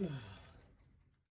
Yeah.